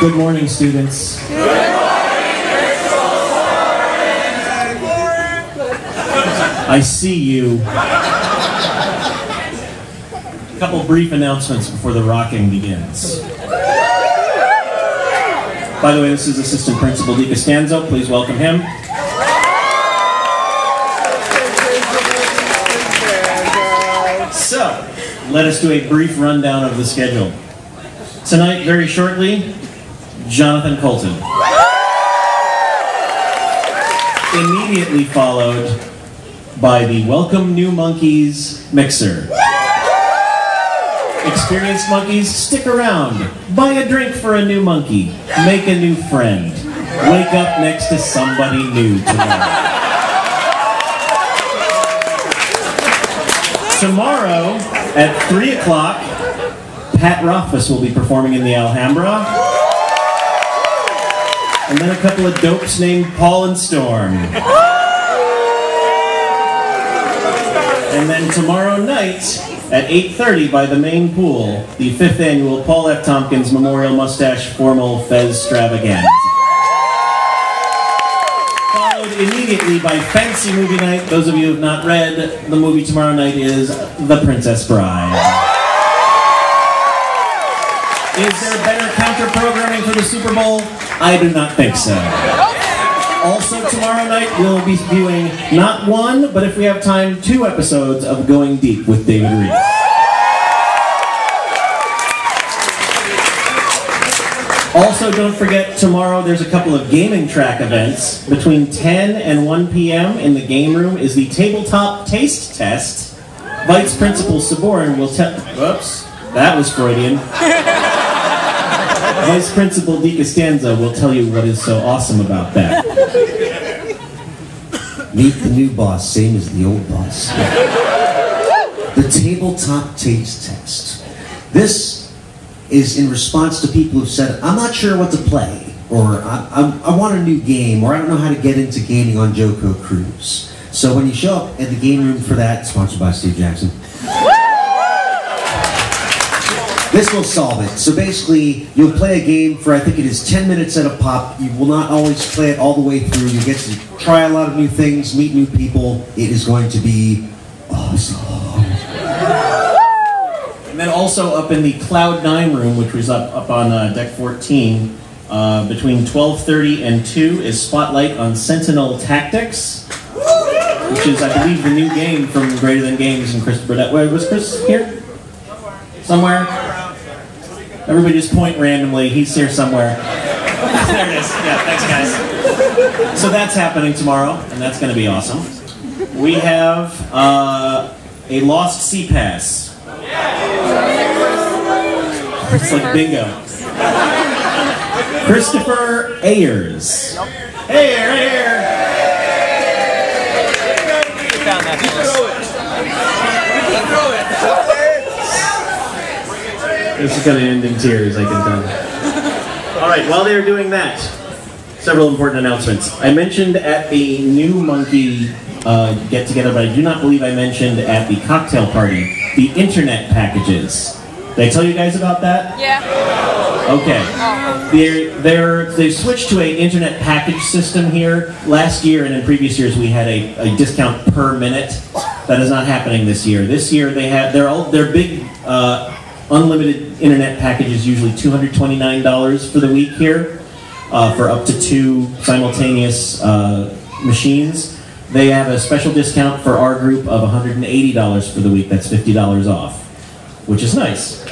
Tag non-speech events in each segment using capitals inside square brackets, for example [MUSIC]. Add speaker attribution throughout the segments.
Speaker 1: Good morning, students. I see you. A couple brief announcements before the rocking begins. By the way, this is Assistant Principal DiCostanzo. Please welcome him. So, let us do a brief rundown of the schedule. Tonight, very shortly, Jonathan Coulton. Immediately followed by the Welcome New Monkeys mixer. Experienced monkeys, stick around. Buy a drink for a new monkey. Make a new friend. Wake up next to somebody new tomorrow. Tomorrow at 3 o'clock, Pat Rothfuss will be performing in the Alhambra. And then a couple of dopes named Paul and Storm. And then tomorrow night at 8.30 by the main pool, the fifth annual Paul F. Tompkins Memorial Mustache Formal Fez Stravaganza. Followed immediately by Fancy Movie Night. Those of you who have not read, the movie tomorrow night is The Princess Bride. Is there better counter programming for the Super Bowl? I do not think so. Also tomorrow night we'll be viewing not one, but if we have time, two episodes of Going Deep with David Rees. Also, don't forget tomorrow there's a couple of gaming track events. Between 10 and 1 p.m. in the game room is the tabletop taste test. Vice Principal Sabourin will tell. Whoops, that was Freudian. [LAUGHS] Vice Principal DiCostanzo will tell you what is so awesome about that.
Speaker 2: Meet the new boss, same as the old boss. the tabletop taste test. This is in response to people who've said, I'm not sure what to play, or I, I, I want a new game, or I don't know how to get into gaming on JoCo Cruise. So when you show up at the game room for that, sponsored by Steve Jackson, this will solve it. So basically, you'll play a game for I think it is 10 minutes at a pop. You will not always play it all the way through. You get to try a lot of new things, meet new people. It is going to be awesome.
Speaker 1: And then also up in the Cloud 9 room, which was up, up on uh, deck 14, uh, between 12.30 and 2 is Spotlight on Sentinel Tactics, which is, I believe, the new game from Greater Than Games and Chris Badell. Wait, was Chris here? Somewhere? Everybody just point randomly. He's here somewhere. [LAUGHS] there it is. Yeah, thanks, guys. So that's happening tomorrow, and that's going to be awesome. We have uh, a Lost SeaPass. It's like bingo. Christopher Ayers. Hey, right here. This is going to end in tears, I can tell. All right, while they're doing that, several important announcements. I mentioned at the New Monkey uh, get together, but I do not believe I mentioned at the cocktail party the internet packages. Did I tell you guys about that?
Speaker 3: Yeah.
Speaker 1: Okay. They're, they're, they've switched to an internet package system here. Last year and in previous years we had a, a discount per minute. That is not happening this year. This year they have they're all they're big uh, unlimited internet package is usually $229 for the week here, uh, for up to two simultaneous uh, machines. They have a special discount for our group of $180 for the week. That's $50 off, which is nice.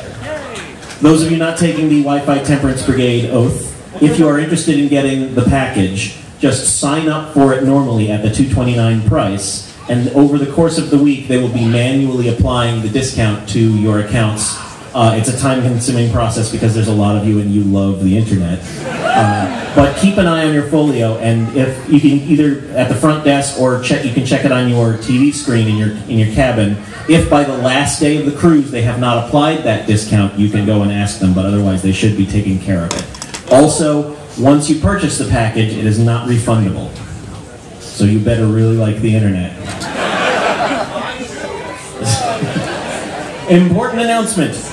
Speaker 1: Those of you not taking the Wi-Fi Temperance Brigade oath, if you are interested in getting the package, just sign up for it normally at the 229 price, and over the course of the week, they will be manually applying the discount to your accounts. Uh, it's a time-consuming process because there's a lot of you and you love the internet. Uh, but keep an eye on your folio, and if you can either at the front desk or check, you can check it on your TV screen in your in your cabin. If by the last day of the cruise they have not applied that discount, you can go and ask them. But otherwise, they should be taking care of it. Also, once you purchase the package, it is not refundable. So you better really like the internet. [LAUGHS] Important announcement.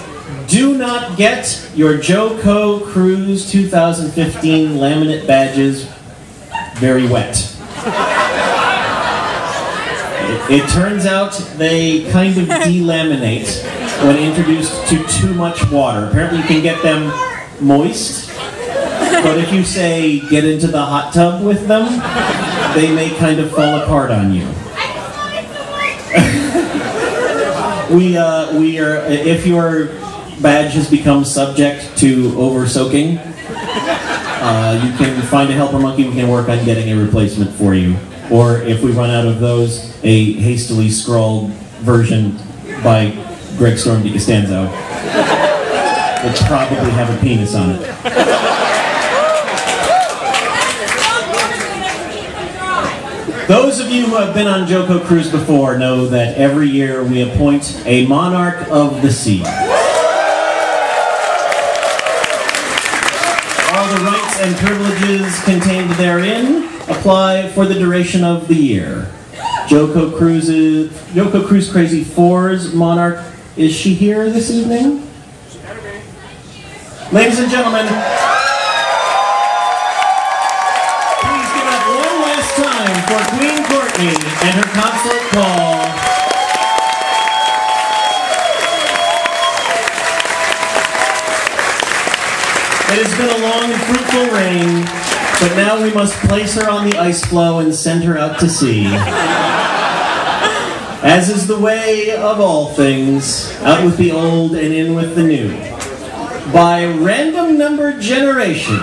Speaker 1: Do not get your JoCo Cruise 2015 laminate badges very wet. It, it turns out they kind of delaminate when introduced to too much water. Apparently, you can get them moist, but if you say get into the hot tub with them, they may kind of fall apart on you. [LAUGHS] we uh, we are if your badge has become subject to over soaking, uh, you can find a helper monkey. We can work on getting a replacement for you. Or if we run out of those, a hastily scrawled version by Greg Storm DiCostanzo will probably have a penis on it. Those of you who have been on JoCo Cruise before know that every year we appoint a monarch of the sea. And privileges contained therein apply for the duration of the year. JoCo Cruise's JoCo Cruise Crazy 4's monarch is she here this evening? Ladies and gentlemen, please give up one last time for Queen Courtney and her consort call. It has been a long and fruitful reign, but now we must place her on the ice floe and send her out to sea. As is the way of all things, out with the old and in with the new. By random number generation,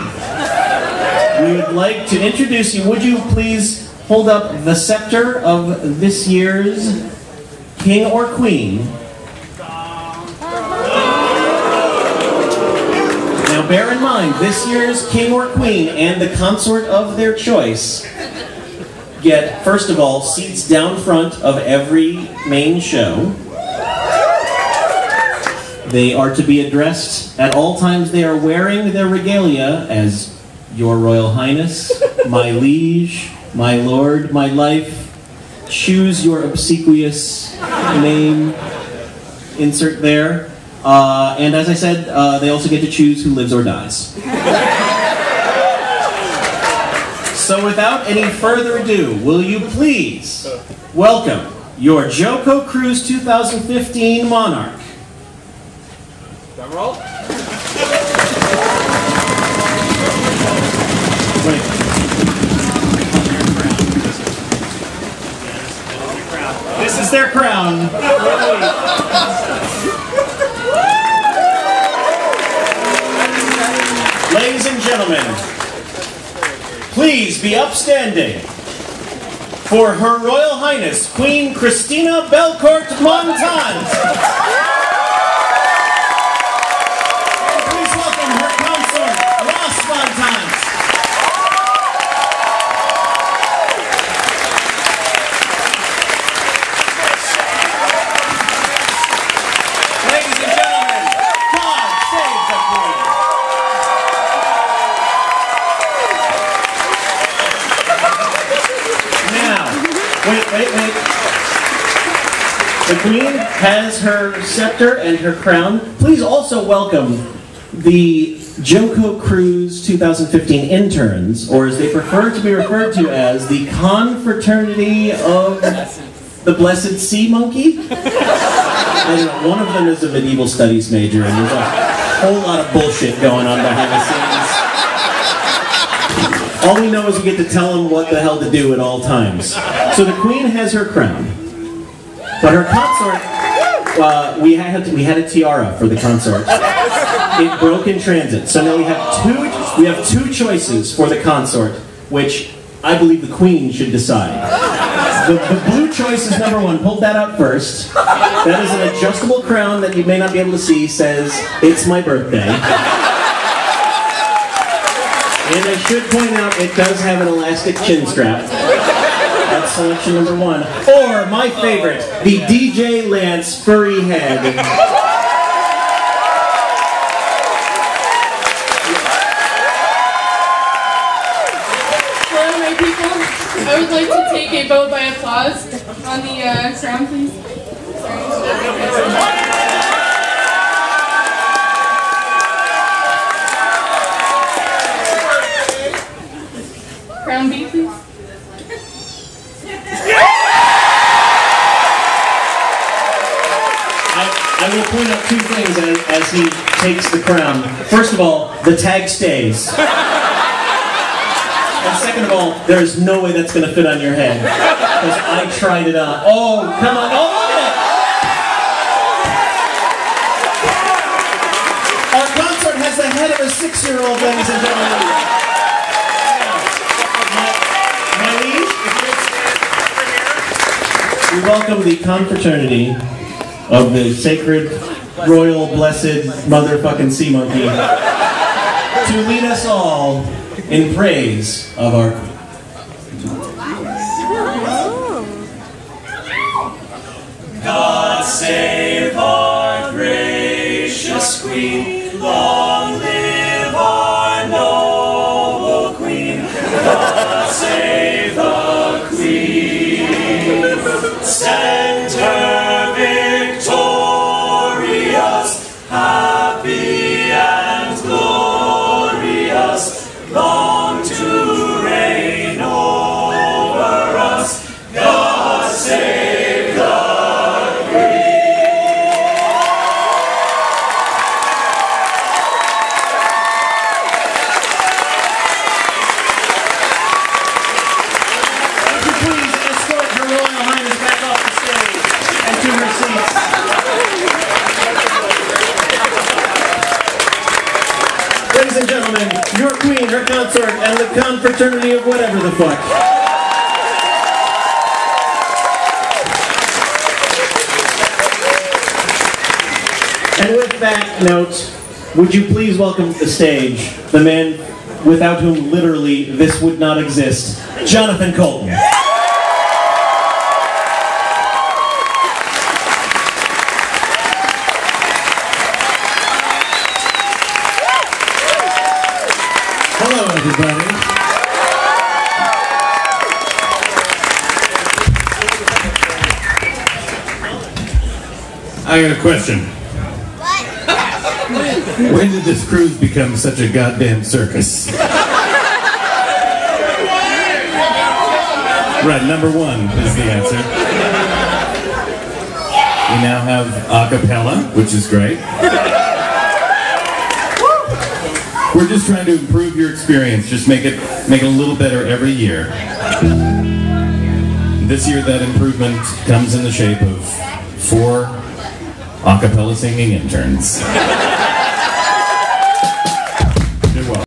Speaker 1: we would like to introduce you. Would you please hold up the scepter of this year's king or queen? Bear in mind, this year's king or queen and the consort of their choice get, first of all, seats down front of every main show. They are to be addressed at all times. They are wearing their regalia as Your Royal Highness, my liege, my lord, my life. Choose your obsequious name. Insert there. Uh, and as I said, uh, they also get to choose who lives or dies. So without any further ado, will you please welcome your JoCo Cruise 2015 Monarch.
Speaker 3: Drum roll.
Speaker 1: Wait. This is their crown. Ladies and gentlemen, please be upstanding for Her Royal Highness Queen Kristina Belcourt Montans. And please welcome her consort, Ross Montans. Ladies and gentlemen, God save the Queen. Now, wait, wait, wait. The Queen has her scepter and her crown. Please also welcome the JoCo Cruise 2015 interns, or as they prefer to be referred to as the Confraternity of the Blessed Sea Monkey. I one of them is a medieval studies major, and there's a whole lot of bullshit going on behind the scenes. All we know is we get to tell them what the hell to do at all times. So the queen has her crown, but her consort, uh, we had we had a tiara for the consort. It broke in transit, so now we have two we have two choices for the consort, which I believe the queen should decide. The, the blue choice is number one. Pull that out first. That is an adjustable crown that you may not be able to see. Says it's my birthday. And I should point out, it does have an elastic chin strap. That's selection number one. Or, my favorite, the DJ Lance furry head.
Speaker 4: I would like to take a vote by applause on the uh, crown, please.
Speaker 1: Two things as, as he takes the crown. First of all, the tag stays. And second of all, there is no way that's going to fit on your head. Because I tried it on. Oh, come on. Oh, look at it. Our consort has the head of a six-year-old, ladies and gentlemen. My, my liege, we welcome the confraternity of the sacred, royal, blessed, motherfucking sea monkey to lead us all in praise of our queen.
Speaker 5: God save our gracious Queen.
Speaker 1: Confraternity of whatever the fuck. And with that note, would you please welcome to the stage the man without whom literally this would not exist, Jonathan Coulton.
Speaker 6: Hello, everybody. I got a question. What? When did this cruise become such a goddamn circus? right, number one is the answer. We now have a cappella, which is great. We're just trying to improve your experience, just make it make it a little better every year. This year that improvement comes in the shape of four a cappella singing interns.